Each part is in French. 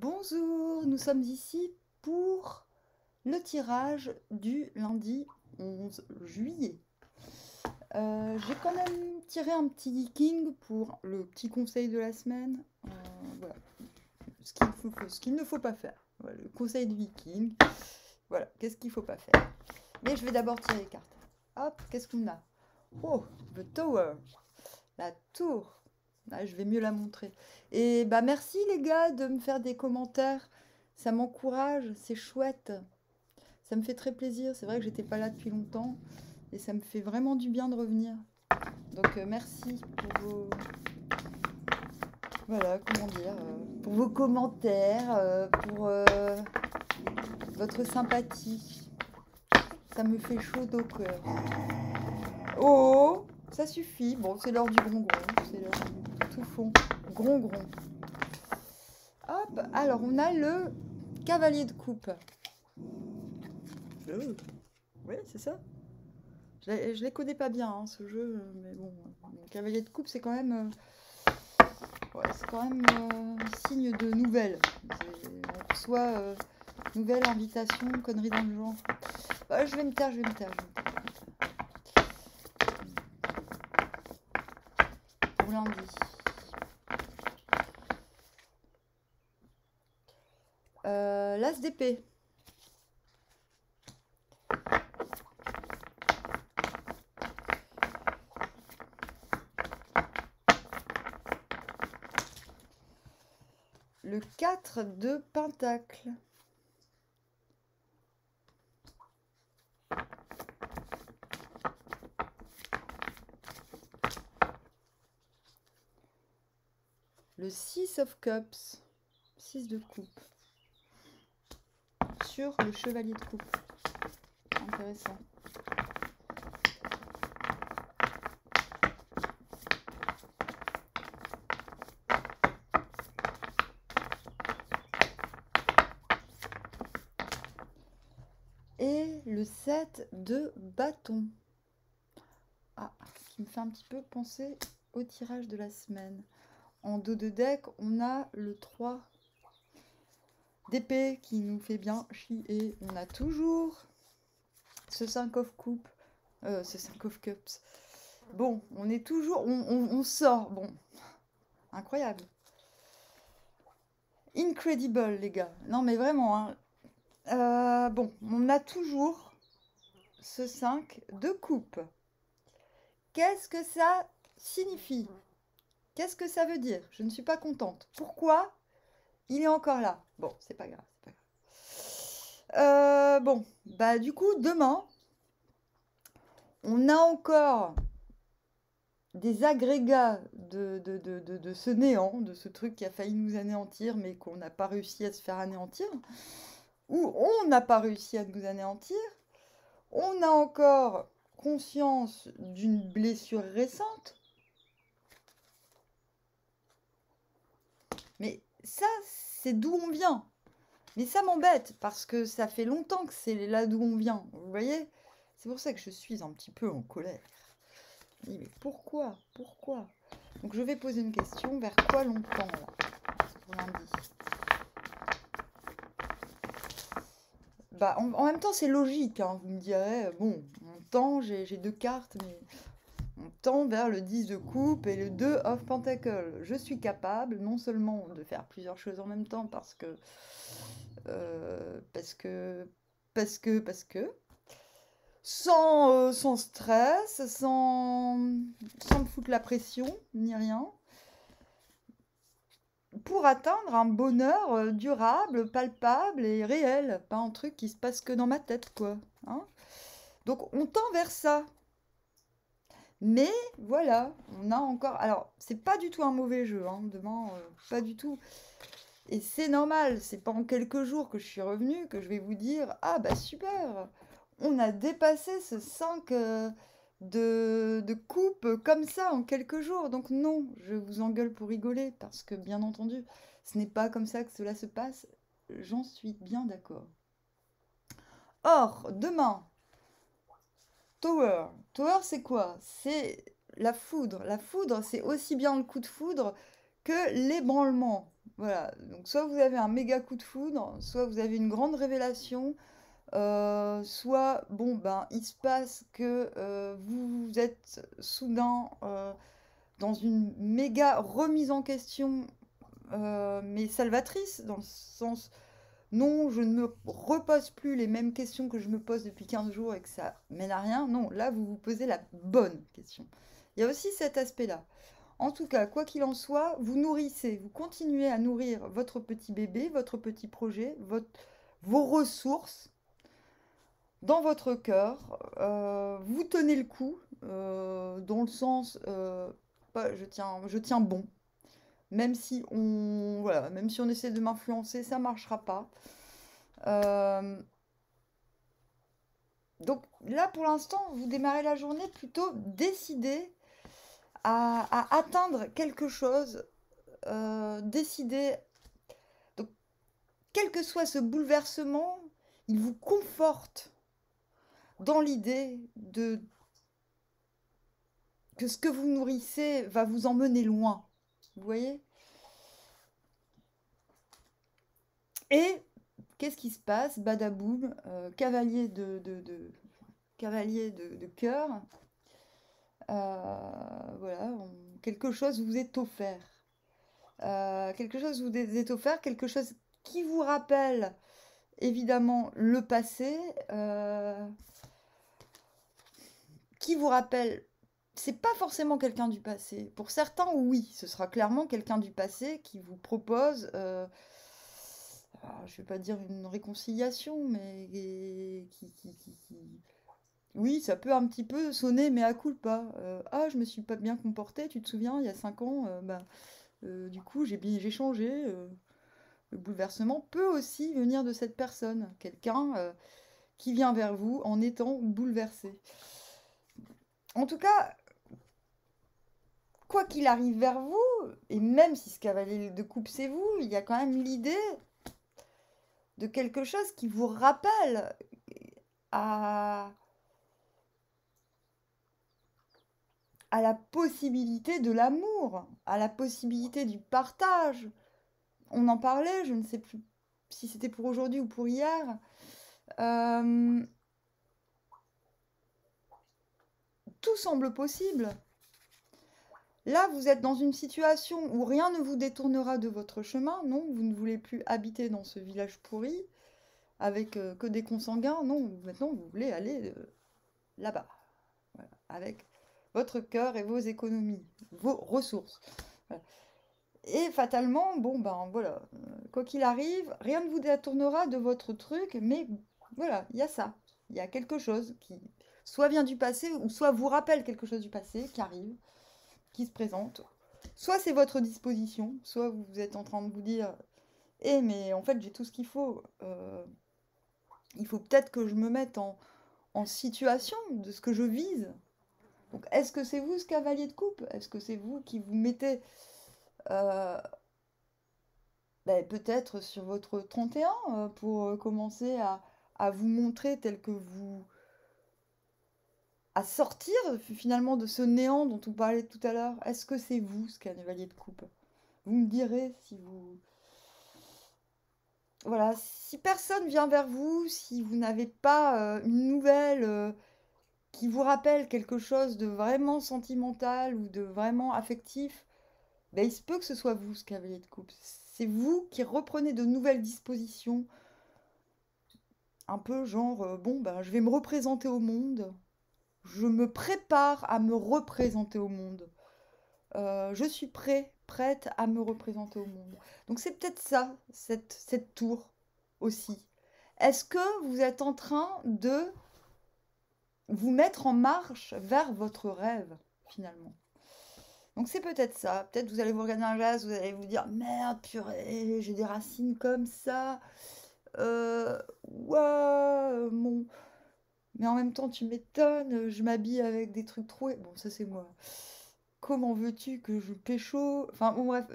Bonjour, nous sommes ici pour le tirage du lundi 11 juillet. Euh, j'ai quand même tiré un petit king pour le petit conseil de la semaine. Euh, voilà. Ce qu'il ne faut pas faire. le conseil du viking. Voilà, qu'est-ce qu'il ne faut pas faire? Mais je vais d'abord tirer les cartes. Hop, qu'est-ce qu'on a? Oh, the tower. La tour. Je vais mieux la montrer. Et bah merci les gars de me faire des commentaires. Ça m'encourage, c'est chouette. Ça me fait très plaisir. C'est vrai que j'étais pas là depuis longtemps. Et ça me fait vraiment du bien de revenir. Donc euh, merci pour vos. Voilà, comment dire. Euh, pour vos commentaires, euh, pour votre sympathie. Ça me fait chaud au cœur. Oh, ça suffit. Bon, c'est l'heure du gros Fond. Gron, gron. Hop, alors on a le cavalier de coupe. Euh, oui, c'est ça. Je les, les connais pas bien, hein, ce jeu, mais bon, le cavalier de coupe, c'est quand même... Euh, c'est quand même euh, signe de nouvelles. On reçoit nouvelle invitation, connerie dans le genre. je vais me taire, je vais me taire. Je vais me taire. Pour lundi. Euh, L'as d'épée. Le 4 de pentacle. Le 6 of cups. 6 de coupe le chevalier de coupe. Intéressant. Et le 7 de bâton. Ah, ce qui me fait un petit peu penser au tirage de la semaine. En dos de deck, on a le 3 d'épée qui nous fait bien chier. On a toujours ce 5 of coupe, euh, ce 5 of cups. Bon, on est toujours, on, sort, bon, incroyable. Incredible, les gars. Non, mais vraiment, hein. euh, bon, on a toujours ce 5 de coupe. Qu'est-ce que ça signifie? Qu'est-ce que ça veut dire? Je ne suis pas contente. Pourquoi? Il est encore là. Bon, c'est pas grave. Euh, bon, bah du coup, demain, on a encore des agrégats de, ce néant, de ce truc qui a failli nous anéantir, mais qu'on n'a pas réussi à se faire anéantir, ou on n'a pas réussi à nous anéantir. On a encore conscience d'une blessure récente. Mais ça, d'où on vient. Mais ça m'embête parce que ça fait longtemps que c'est là d'où on vient. Vous voyez? C'est pour ça que je suis un petit peu en colère. mais pourquoi? Pourquoi? Donc je vais poser une question. Vers quoi l'on tend là Bah, en, même temps, c'est logique. Hein. Vous me direz, bon, on tend, j'ai deux cartes, mais tend vers le 10 de coupe et le 2 of pentacle. Je suis capable non seulement de faire plusieurs choses en même temps parce que euh, parce que parce que parce que sans, euh, sans stress, sans, sans me foutre la pression, ni rien, pour atteindre un bonheur euh, durable, palpable et réel, pas un truc qui se passe que dans ma tête, quoi. Hein. Donc on tend vers ça. Mais voilà, on a encore. Alors, c'est pas du tout un mauvais jeu, hein, demain, euh, pas du tout. Et c'est normal, c'est pas en quelques jours que je suis revenue que je vais vous dire Ah bah super, on a dépassé ce 5 euh, de, de coupe comme ça en quelques jours. Donc, non, je vous engueule pour rigoler, parce que bien entendu, ce n'est pas comme ça que cela se passe. J'en suis bien d'accord. Or, demain, Tower. Tower, c'est quoi? C'est la foudre. La foudre, c'est aussi bien le coup de foudre que l'ébranlement. Voilà, donc soit vous avez un méga coup de foudre, soit vous avez une grande révélation, euh, soit, bon, ben, il se passe que euh, vous êtes soudain euh, dans une méga remise en question, mais salvatrice, dans le sens, non, je ne me repose plus les mêmes questions que je me pose depuis 15 jours et que ça mène à rien. Non, là, vous vous posez la bonne question. Il y a aussi cet aspect-là. En tout cas, quoi qu'il en soit, vous nourrissez, vous continuez à nourrir votre petit bébé, votre petit projet, vos ressources dans votre cœur. Euh, vous tenez le coup, euh, dans le sens, euh, je tiens bon. Même si on, voilà, même si on essaie de m'influencer, ça ne marchera pas. donc là, pour l'instant, vous démarrez la journée plutôt décidé à, atteindre quelque chose, euh, décider. Donc, quel que soit ce bouleversement, il vous conforte dans l'idée de que ce que vous nourrissez va vous emmener loin. Vous voyez? Et qu'est-ce qui se passe? Badaboum, euh, cavalier de, de, cavalier de, cœur, euh, voilà, quelque chose vous est offert. Euh, quelque chose vous est offert, quelque chose qui vous rappelle évidemment le passé, qui vous rappelle, c'est pas forcément quelqu'un du passé. Pour certains, oui, ce sera clairement quelqu'un du passé qui vous propose, je vais pas dire une réconciliation, mais qui, oui, ça peut un petit peu sonner, mais à coup pas. Euh, ah, je me suis pas bien comportée, tu te souviens, il y a cinq ans, euh, bah, euh, du coup, j'ai j'ai changé. le bouleversement peut aussi venir de cette personne, quelqu'un qui vient vers vous en étant bouleversé. En tout cas, quoi qu'il arrive vers vous, et même si ce cavalier de coupe c'est vous, il y a quand même l'idée de quelque chose qui vous rappelle à à la possibilité de l'amour, à la possibilité du partage. On en parlait, je ne sais plus si c'était pour aujourd'hui ou pour hier. Euh, tout semble possible. Là, vous êtes dans une situation où rien ne vous détournera de votre chemin. Non, vous ne voulez plus habiter dans ce village pourri avec euh, que des consanguins. Non, maintenant, vous voulez aller euh, là-bas. avec votre cœur et vos économies, vos ressources. Et fatalement, bon ben voilà, euh, quoi qu'il arrive, rien ne vous détournera de votre truc, mais voilà, il y a ça. Il y a quelque chose qui soit vient du passé, ou soit vous rappelle quelque chose du passé qui arrive, se présente. Soit c'est votre disposition, soit vous êtes en train de vous dire Eh, mais en fait, j'ai tout ce qu'il faut. Euh, il faut peut-être que je me mette en, en situation de ce que je vise. Donc, est-ce que c'est vous ce cavalier de coupe? Est-ce que c'est vous qui vous mettez euh, ben, peut-être sur votre 31 euh, pour commencer à, à, vous montrer tel que vous. Sortir finalement de ce néant dont on parlait tout à l'heure Est-ce que c'est vous ce cavalier de coupe? Vous me direz si vous. Voilà, si personne vient vers vous, si vous n'avez pas une nouvelle qui vous rappelle quelque chose de vraiment sentimental ou de vraiment affectif, ben, il se peut que ce soit vous, ce cavalier de coupe. C'est vous qui reprenez de nouvelles dispositions. Un peu genre, euh, bon, ben, je vais me représenter au monde. Je me prépare à me représenter au monde. Euh, je suis prêt, prête à me représenter au monde. Donc c'est peut-être ça, cette, tour aussi. Est-ce que vous êtes en train de vous mettre en marche vers votre rêve, finalement? Donc c'est peut-être ça. Peut-être vous allez vous regarder un glace, vous allez vous dire merde, purée, j'ai des racines comme ça. Euh, mon. Mais en même temps, tu m'étonnes, je m'habille avec des trucs troués. Bon, ça c'est moi. Comment veux-tu que je pécho? Enfin, bon, bref.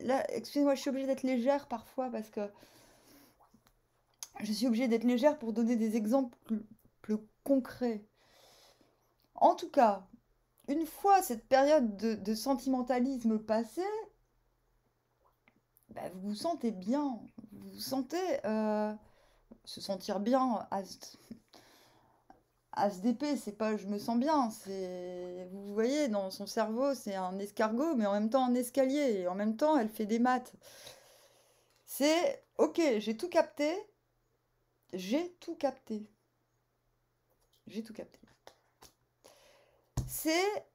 là, excusez-moi, je suis obligée d'être légère parfois parce que. Je suis obligée d'être légère pour donner des exemples plus concrets. En tout cas, une fois cette période de, sentimentalisme passée, bah, vous vous sentez bien. Vous vous sentez euh, se sentir bien à, SDP, c'est pas je me sens bien, c'est vous voyez dans son cerveau, c'est un escargot mais en même temps un escalier et en même temps elle fait des maths. C'est OK, j'ai tout capté. J'ai tout capté. J'ai tout capté. C'est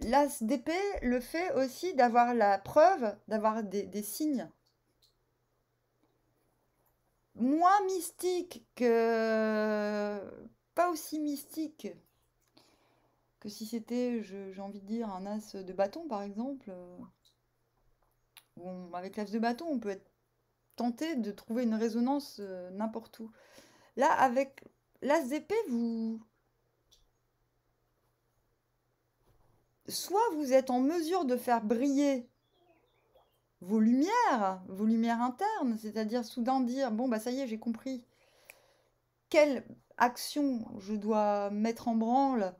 l'ASDP le fait aussi d'avoir la preuve, d'avoir des, signes moins mystiques que... pas aussi mystiques que si c'était, j'ai envie de dire, un as de bâton par exemple. avec l'as de bâton, on peut être tenté de trouver une résonance euh, n'importe où. Là, avec l'as d'épée, vous, soit vous êtes en mesure de faire briller vos lumières, vos lumières internes, c'est-à-dire soudain dire bon bah ça y est, j'ai compris quelle action je dois mettre en branle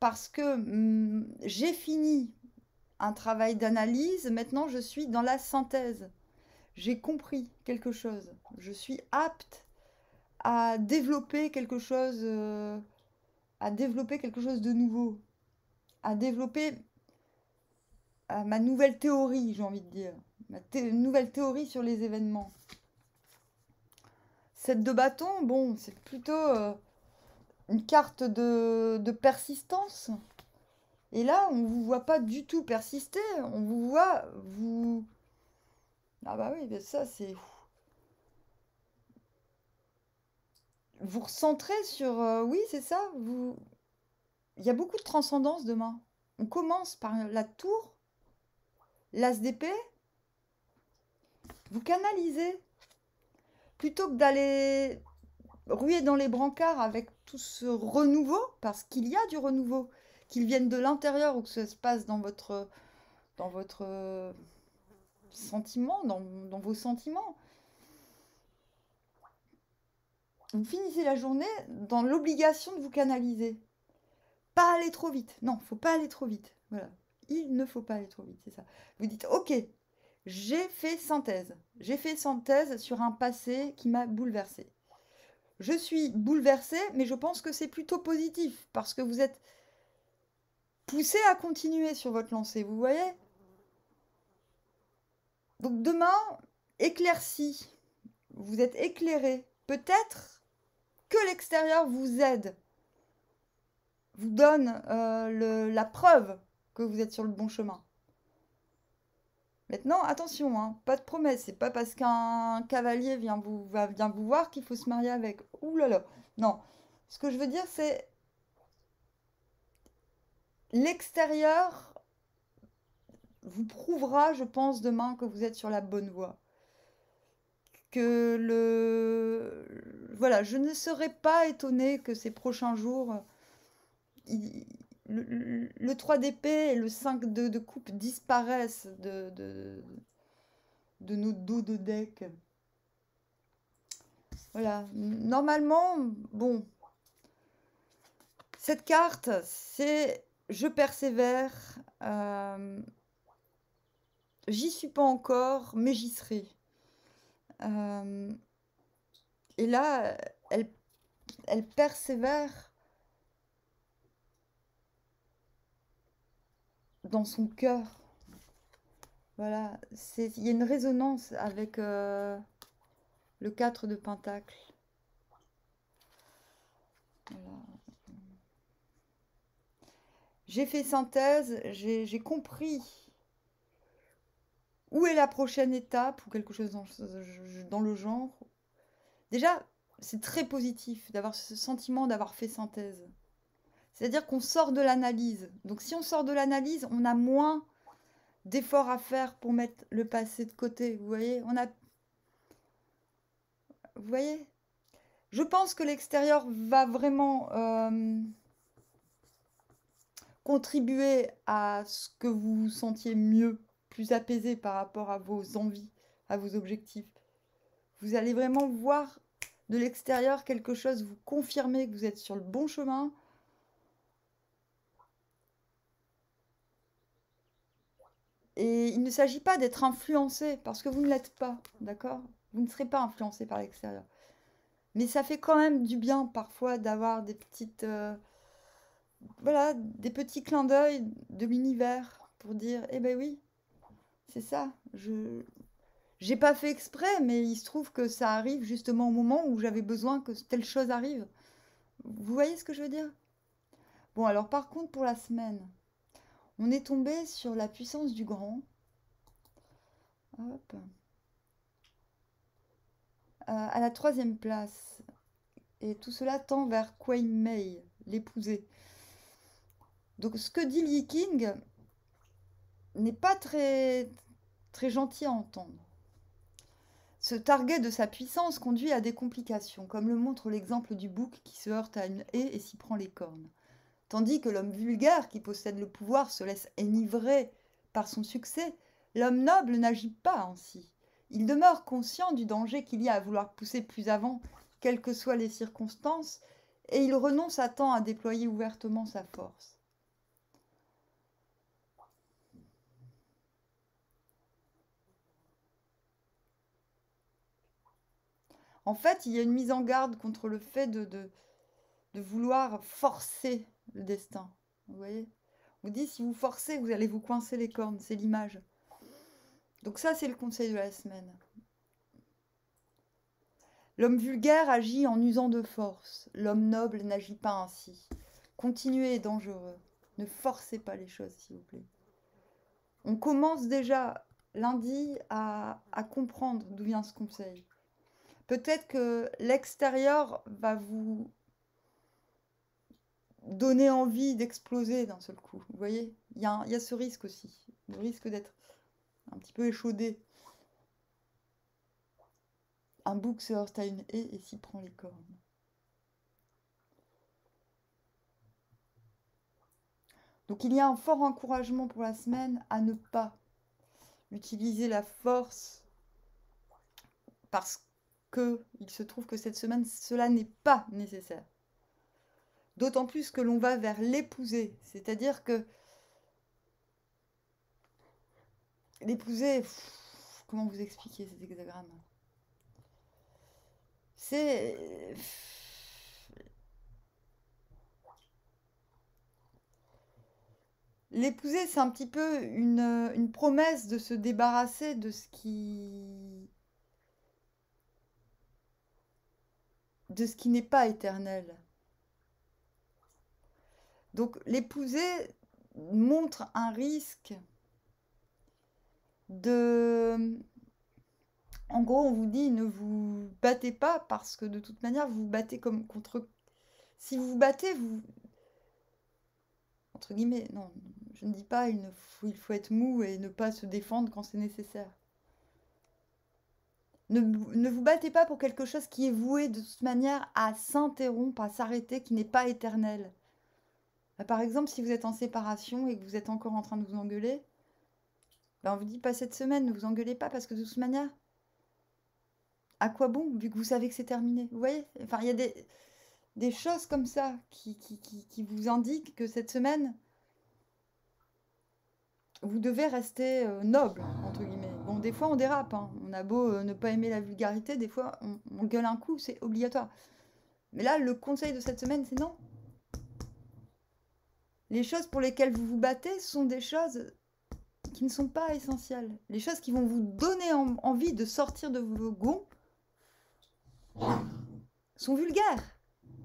parce que hmm, j'ai fini un travail d'analyse, maintenant je suis dans la synthèse. J'ai compris quelque chose. Je suis apte à développer quelque chose euh, à développer quelque chose de nouveau à développer ma nouvelle théorie, j'ai envie de dire. Ma nouvelle théorie sur les événements. Cette de bâton, bon, c'est plutôt euh, une carte de, persistance. Et là, on ne vous voit pas du tout persister. On vous voit, vous... Ah bah oui, mais ça, c'est... Vous recentrez sur... Euh, oui, c'est ça. Vous, il y a beaucoup de transcendance demain. On commence par la tour, l'as d'épée. Vous canalisez. Plutôt que d'aller ruer dans les brancards avec tout ce renouveau, parce qu'il y a du renouveau, qu'il vienne de l'intérieur ou que ça se passe dans votre, dans votre sentiment, dans, vos sentiments. Vous finissez la journée dans l'obligation de vous canaliser pas aller trop vite. Non, faut pas aller trop vite. Voilà. Il ne faut pas aller trop vite, c'est ça. Vous dites, ok, j'ai fait synthèse. J'ai fait synthèse sur un passé qui m'a bouleversé. Je suis bouleversée, mais je pense que c'est plutôt positif parce que vous êtes poussé à continuer sur votre lancée, vous voyez? Donc demain, éclairci, vous êtes éclairé. Peut-être que l'extérieur vous aide vous donne euh, la preuve que vous êtes sur le bon chemin. Maintenant, attention, hein, pas de promesse. C'est pas parce qu'un cavalier vient vous, vient vous voir qu'il faut se marier avec. Ouh là là. Non. Ce que je veux dire, c'est l'extérieur vous prouvera, je pense, demain que vous êtes sur la bonne voie. Que le. Voilà, je ne serais pas étonnée que ces prochains jours le, 3 d'épée et le 5 de, coupe disparaissent de, nos dos de deck. Voilà. Normalement, bon. Cette carte, c'est je persévère. Euh, j'y suis pas encore, mais j'y serai. Euh, et là, elle persévère dans son cœur. Voilà, il y a une résonance avec euh, le 4 de Pentacle. J'ai fait synthèse, j'ai compris où est la prochaine étape ou quelque chose dans, dans le genre. Déjà, c'est très positif d'avoir ce sentiment d'avoir fait synthèse. C'est-à-dire qu'on sort de l'analyse. Donc si on sort de l'analyse, on a moins d'efforts à faire pour mettre le passé de côté. Vous voyez? Vous voyez? Je pense que l'extérieur va vraiment euh, contribuer à ce que vous vous sentiez mieux, plus apaisé par rapport à vos envies, à vos objectifs. Vous allez vraiment voir de l'extérieur quelque chose, vous confirmer que vous êtes sur le bon chemin, Et il ne s'agit pas d'être influencé, parce que vous ne l'êtes pas, d'accord? Vous ne serez pas influencé par l'extérieur. Mais ça fait quand même du bien parfois d'avoir des petites... Euh, voilà, des petits clins d'œil de l'univers pour dire, eh ben oui, c'est ça. Je j'ai pas fait exprès, mais il se trouve que ça arrive justement au moment où j'avais besoin que telle chose arrive. Vous voyez ce que je veux dire? Bon, alors par contre, pour la semaine, on est tombé sur la puissance du grand. Euh, à la troisième place. Et tout cela tend vers Queen May, l'épousée. Donc ce que dit Lee King n'est pas très, très gentil à entendre. Ce target de sa puissance conduit à des complications, comme le montre l'exemple du bouc qui se heurte à une haie et s'y prend les cornes. Tandis que l'homme vulgaire qui possède le pouvoir se laisse enivrer par son succès, l'homme noble n'agit pas ainsi. Il demeure conscient du danger qu'il y a à vouloir pousser plus avant, quelles que soient les circonstances, et il renonce à temps à déployer ouvertement sa force. En fait, il y a une mise en garde contre le fait de, de, de vouloir forcer le destin. Vous voyez On vous dit, si vous forcez, vous allez vous coincer les cornes. C'est l'image. Donc ça, c'est le conseil de la semaine. L'homme vulgaire agit en usant de force. L'homme noble n'agit pas ainsi. Continuez dangereux. Ne forcez pas les choses, s'il vous plaît. On commence déjà lundi à, à comprendre d'où vient ce conseil. Peut-être que l'extérieur va vous donner envie d'exploser d'un seul coup. Vous voyez? Il y, a, ce risque aussi, le risque d'être un petit peu échaudé. Un bouc se heurte à une haie et s'y prend les cornes. Donc il y a un fort encouragement pour la semaine à ne pas utiliser la force parce qu'il se trouve que cette semaine, cela n'est pas nécessaire. D'autant plus que l'on va vers l'épouser. C'est-à-dire que l'épouser, comment vous expliquer cet hexagramme? C'est... L'épouser, c'est un petit peu une, une, promesse de se débarrasser de ce qui... de ce qui n'est pas éternel. Donc l'épouser montre un risque de... En gros, on vous dit ne vous battez pas parce que de toute manière, vous vous battez comme contre... Si vous vous battez, vous... Entre guillemets, non, je ne dis pas il, faut, être mou et ne pas se défendre quand c'est nécessaire. Ne, vous battez pas pour quelque chose qui est voué de toute manière à s'interrompre, à s'arrêter, qui n'est pas éternel. Bah, par exemple, si vous êtes en séparation et que vous êtes encore en train de vous engueuler, ben on vous dit pas cette semaine, ne vous engueulez pas parce que de toute manière, à quoi bon vu que vous savez que c'est terminé Vous voyez? Enfin, il y a des, choses comme ça qui, vous indiquent que cette semaine, vous devez rester euh, noble, entre guillemets. Bon, des fois, on dérape. Hein. On a beau euh, ne pas aimer la vulgarité, des fois, on gueule un coup, c'est obligatoire. Mais là, le conseil de cette semaine, c'est non. Les choses pour lesquelles vous vous battez sont des choses qui ne sont pas essentielles. Les choses qui vont vous donner envie de sortir de vos gonds sont vulgaires.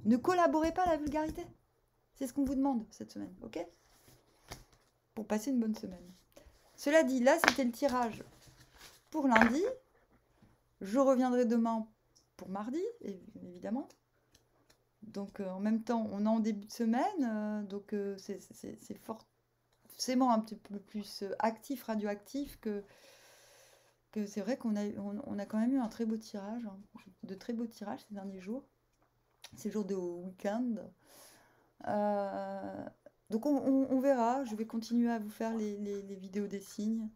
Ne collaborez pas à la vulgarité. C'est ce qu'on vous demande cette semaine, ok? Pour passer une bonne semaine. Cela dit, là, c'était le tirage pour lundi. Je reviendrai demain pour mardi, évidemment. Donc euh, en même temps, on est en début de semaine, euh, donc euh, c'est forcément un petit peu plus actif, radioactif que, que c'est vrai qu'on a, on, a quand même eu un très beau tirage, hein. de très beaux tirages ces derniers jours, ces jours de week-end. donc on, verra, je vais continuer à vous faire les vidéos des signes.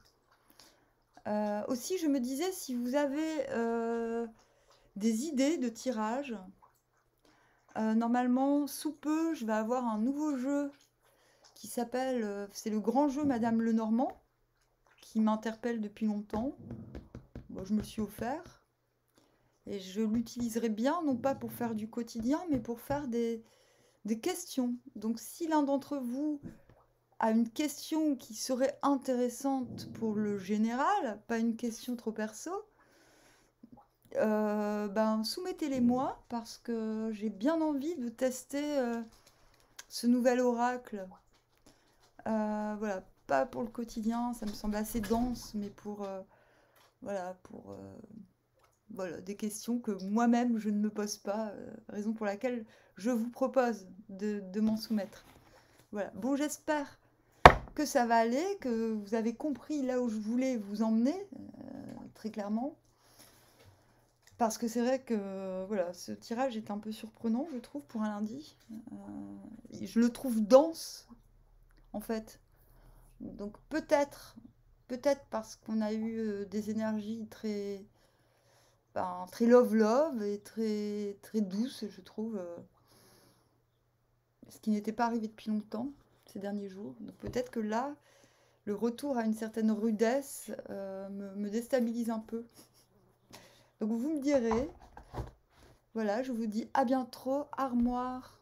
aussi, je me disais, si vous avez des idées de tirage, euh, normalement, sous peu, je vais avoir un nouveau jeu qui s'appelle, euh, c'est le grand jeu Madame Lenormand, qui m'interpelle depuis longtemps. Je me suis offert. Et je l'utiliserai bien, non pas pour faire du quotidien, mais pour faire des, des questions. Donc si l'un d'entre vous a une question qui serait intéressante pour le général, pas une question trop perso, euh, ben, soumettez-les moi parce que j'ai bien envie de tester euh, ce nouvel oracle. Euh, voilà, pas pour le quotidien, ça me semble assez dense, mais pour voilà, pour voilà, des questions que moi-même je ne me pose pas, raison pour laquelle je vous propose de, de m'en soumettre. Voilà. Bon, j'espère que ça va aller, que vous avez compris là où je voulais vous emmener, très clairement. Parce que c'est vrai que voilà, ce tirage est un peu surprenant, je trouve, pour un lundi. Euh, je le trouve dense, en fait. Donc peut-être, peut-être parce qu'on a eu euh, des énergies très, ben, très love love et très très douces, je trouve. Euh, ce qui n'était pas arrivé depuis longtemps ces derniers jours. Donc peut-être que là, le retour à une certaine rudesse me déstabilise un peu. Donc vous me direz. Voilà, je vous dis à bientôt, armoire